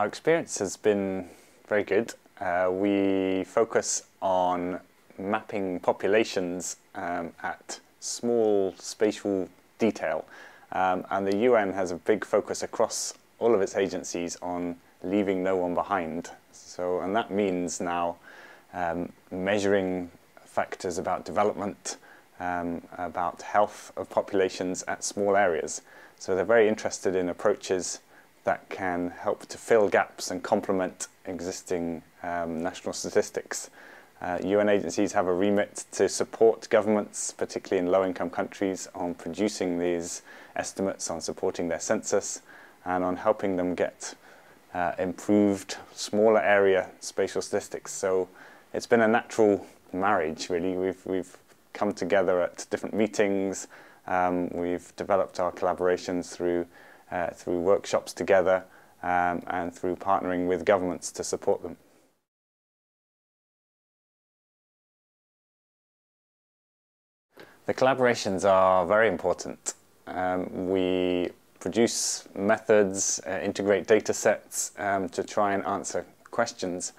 Our experience has been very good. Uh, we focus on mapping populations um, at small spatial detail. Um, and the UN has a big focus across all of its agencies on leaving no one behind. So, and that means now um, measuring factors about development, um, about health of populations at small areas. So they're very interested in approaches that can help to fill gaps and complement existing um, national statistics. Uh, UN agencies have a remit to support governments, particularly in low-income countries, on producing these estimates, on supporting their census, and on helping them get uh, improved, smaller area spatial statistics. So it's been a natural marriage, really. We've, we've come together at different meetings. Um, we've developed our collaborations through, uh, through workshops together um, and through partnering with governments to support them. The collaborations are very important. Um, we produce methods, uh, integrate data sets um, to try and answer questions,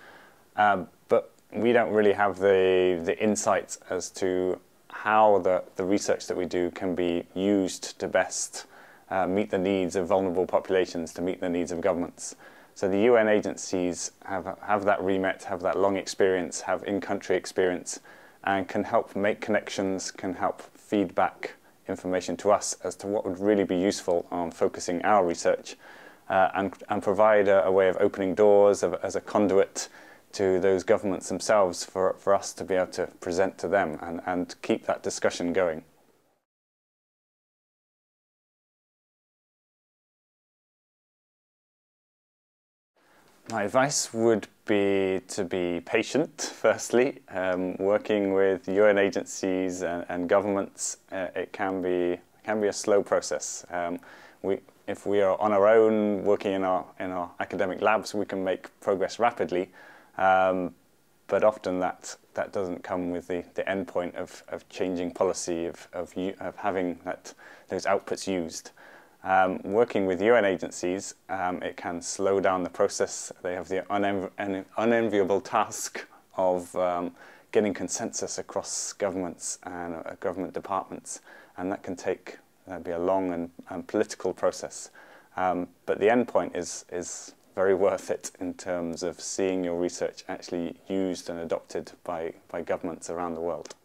um, but we don't really have the, the insights as to how the, the research that we do can be used to best uh, meet the needs of vulnerable populations, to meet the needs of governments. So the UN agencies have, have that remit, have that long experience, have in-country experience, and can help make connections, can help feedback information to us as to what would really be useful on focusing our research uh, and, and provide a, a, way of opening doors of, as a conduit to those governments themselves for, for us to be able to present to them and, and keep that discussion going. My advice would be to be patient, firstly. Um, working with UN agencies and, and governments, uh, it can be, can be a slow process. Um, we, if we are on our own, working in our, in our academic labs, we can make progress rapidly. Um, but often that, that doesn't come with the, the end point of, of changing policy, of, of, of having that, those outputs used. Um, working with UN agencies, um, it can slow down the process. They have the unenv unenviable task of um, getting consensus across governments and uh, government departments, and that can take uh, be a long and, and political process. Um, but the end point is is very worth it in terms of seeing your research actually used and adopted by, by governments around the world.